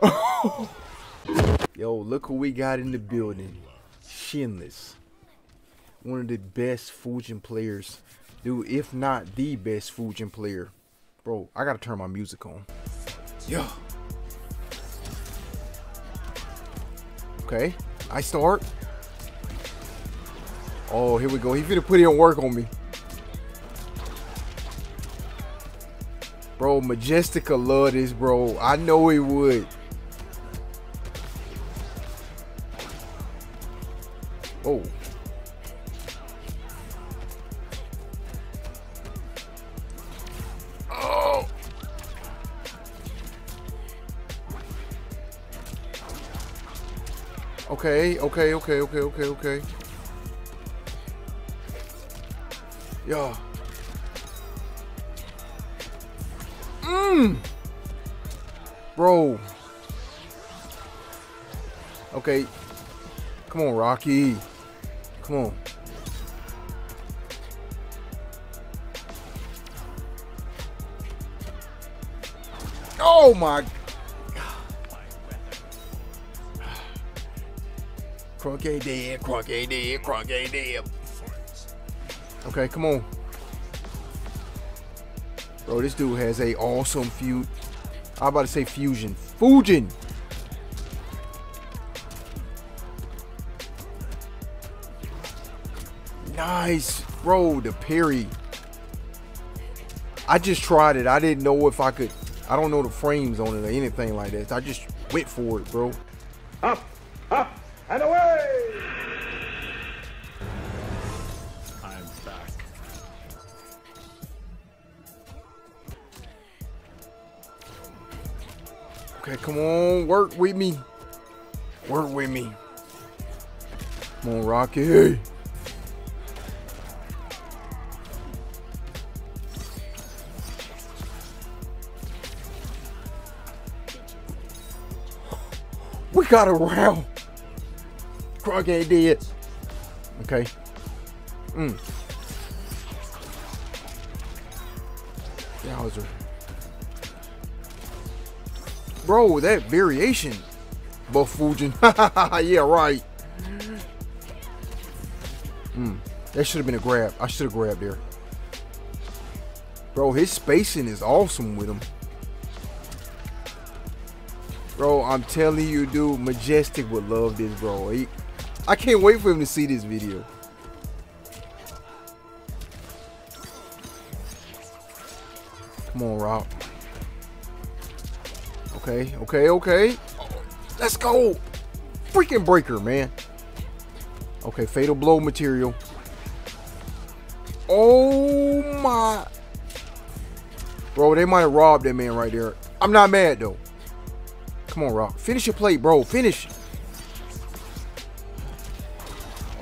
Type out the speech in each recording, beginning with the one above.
Yo, look who we got in the building. Shenles. One of the best Fujin players. Dude, if not the best Fujin player. Bro, I gotta turn my music on. Yeah. Okay, I start. Oh, here we go. He finna put in work on me. Bro, Majestica love this, bro. I know he would. Oh. Oh. Okay, okay, okay, okay, okay, okay. Yeah. Mmm. Bro. Okay. Come on, Rocky. Come on. Oh my. Crunk ain't dead. Okay, come on. Bro, this dude has a awesome feud. I'm about to say fusion. Fujin. Nice. Bro, the parry. I just tried it. I didn't know if I could. I don't know the frames on it or anything like that. I just went for it, bro. Up, up, and away! Okay, come on. Work with me. Work with me. Come on, Rocky. We got a round. Krog ain't. Okay. Mm. Yowzer. Bro, that variation. Buff Fujin. yeah, right. Mm. That should have been a grab. I should have grabbed there. Bro, his spacing is awesome with him. Bro, I'm telling you, dude, Majestic would love this, bro. He, I can't wait for him to see this video. Come on, Rob. Okay, okay, okay. Let's go. Freaking breaker, man. Okay, fatal blow material. Oh my. Bro, they might have robbed that man right there. I'm not mad though. Come on, Rock. Finish your plate, bro. Finish.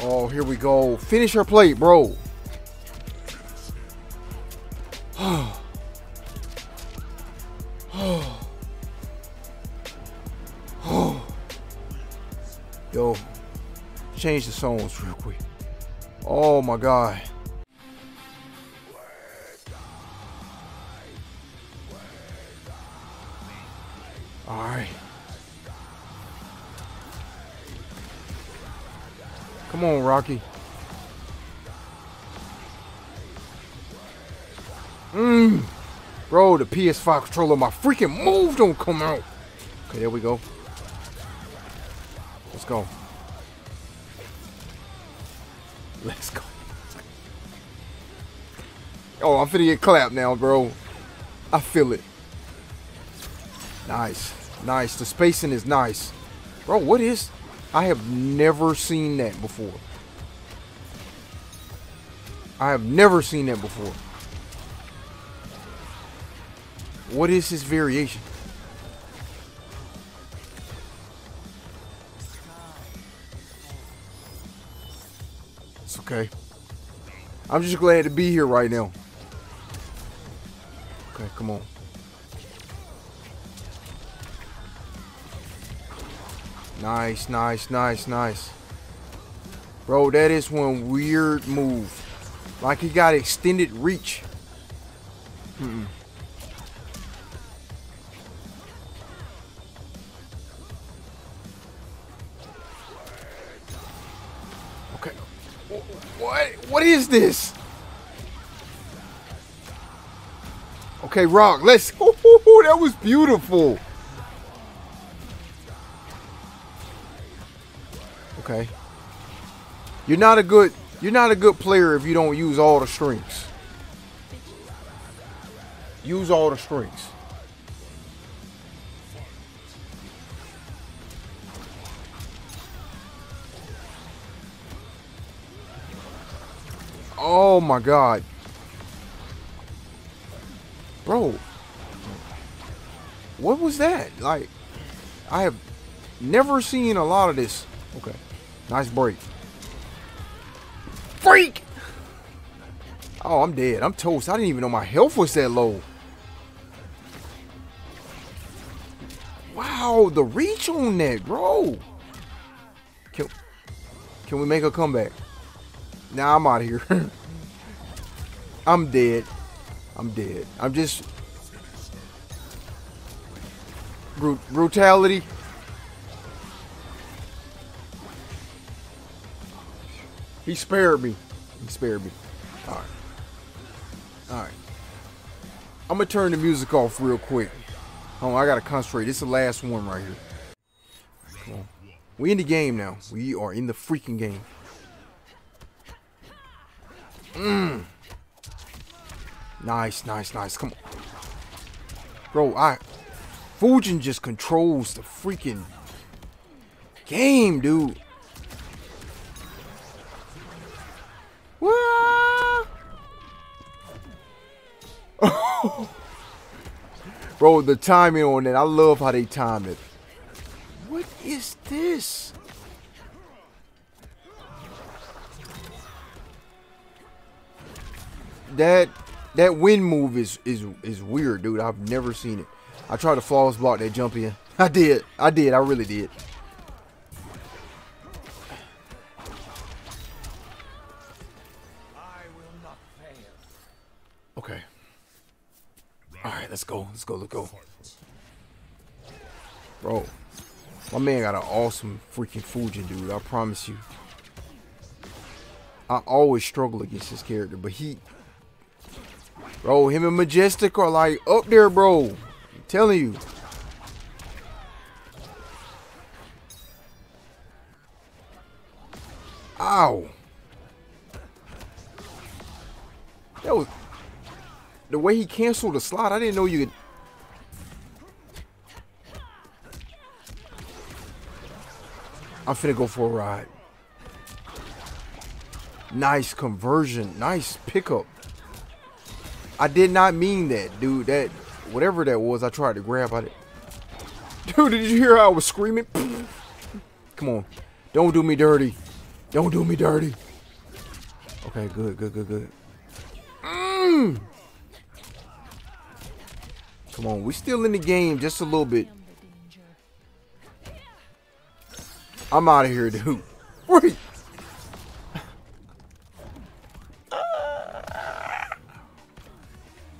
Oh, here we go. Finish your plate, bro. Oh. Change the songs real quick. Oh my god. All right. Come on, Rocky. Mmm. Bro, the PS5 controller, my freaking move don't come out. Okay, there we go. Let's go. Let's go. Oh, I'm finna get clapped now, bro. I feel it. Nice. Nice. The spacing is nice. Bro, what is... I have never seen that before. I have never seen that before. What is his variation? Okay. I'm just glad to be here right now. Okay, come on. Nice, nice, nice, nice. Bro, that is one weird move. Like he got extended reach. Mm-mm. Okay. What? What is this? Okay, Rock, let's. Ooh, that was beautiful. Okay. You're not a good. You're not a good player if you don't use all the strings. Use all the strings. Oh my god. Bro. What was that? Like, I have never seen a lot of this. Okay. Nice break. Freak! Oh, I'm dead. I'm toast. I didn't even know my health was that low. Wow, the reach on that, bro. Can, can we make a comeback? Nah, I'm out of here. I'm dead. I'm dead. I'm just Brut brutality. He spared me. He spared me. All right. All right. I'm gonna turn the music off real quick. Hold on, I gotta concentrate. This is the last one right here. Come on. We in the game now. We are in the freaking game. Mmm. Nice, nice, nice. Come on. Bro, I Fujin just controls the freaking game, dude. Bro, the timing on it, I love how they timed it. What is this? That that wind move is is is weird, dude. I've never seen it. I tried to flawless block that jump in. I did. I did. I really did. Okay. All right, let's go. Let's go. Let's go. Bro, my man got an awesome freaking Fujin, dude. I promise you. I always struggle against this character, but he... Bro, him and Majestic are like up there, bro. I'm telling you. Ow. That was... The way he canceled the slot, I didn't know you could... I'm finna go for a ride. Nice conversion. Nice pickup. I did not mean that, dude. That whatever that was, I tried to grab at it. Dude, did you hear how I was screaming? Come on. Don't do me dirty. Don't do me dirty. Okay, good, good, good, good. Mm. Come on, we still in the game just a little bit. I'm out of here, dude. Wait.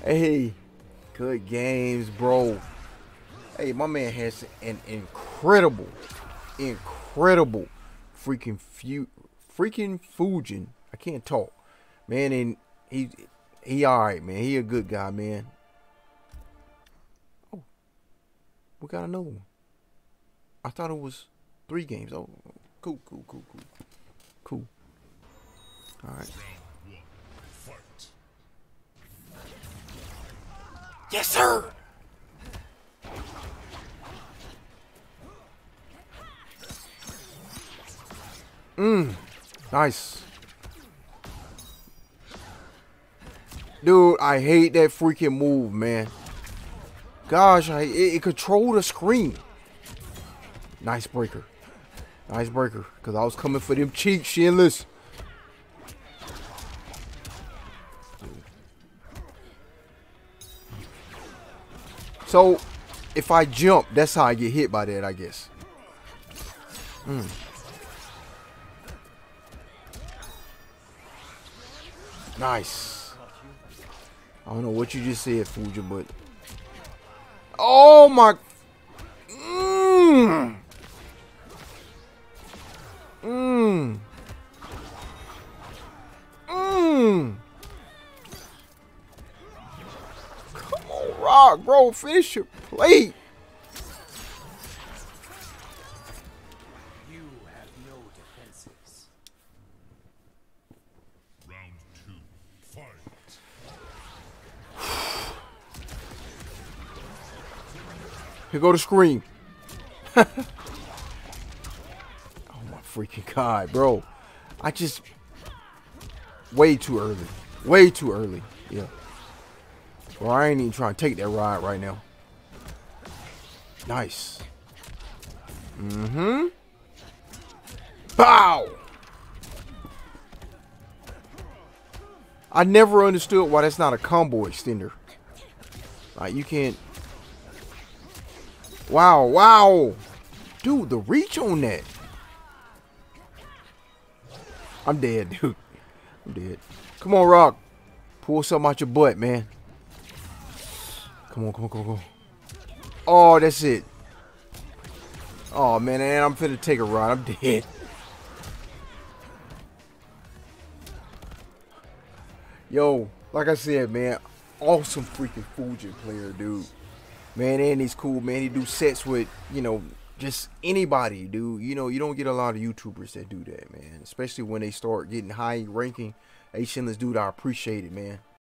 Hey, good games, bro. Hey, my man has an incredible, incredible freaking few freaking Fujin. I can't talk. Man, and he he alright, man. He a good guy, man. Oh. We got another one. I thought it was three games. Oh cool, cool, cool, cool. Cool. Alright. Yes, sir. Mmm. Nice. Dude, I hate that freaking move, man. Gosh, I, it, it controlled the screen. Nice breaker. Nice breaker. Because I was coming for them cheeks, Shenles. So, if I jump, that's how I get hit by that, I guess. Mm. Nice. I don't know what you just said, Fuja, but oh my, mmm, Rock, bro, finish your plate. You have no defenses. Round two. Fight. Here go the scream. oh my freaking god, bro. I just way too early. Way too early. Yeah. Well, I ain't even trying to take that ride right now. Nice. Mm-hmm. Bow! I never understood why that's not a combo extender. Like, you can't... Wow, wow! Dude, the reach on that. I'm dead, dude. I'm dead. Come on, Rock. Pull something out your butt, man. Come on, come on, come on, come on. Oh, that's it. Oh, man, and I'm finna take a ride. I'm dead. Yo, like I said, man, awesome freaking Fujin player, dude. Man, and he's cool, man. He do sets with, you know, just anybody, dude. You know, you don't get a lot of YouTubers that do that, man. Especially when they start getting high ranking. Hey, Shenles, dude, I appreciate it, man.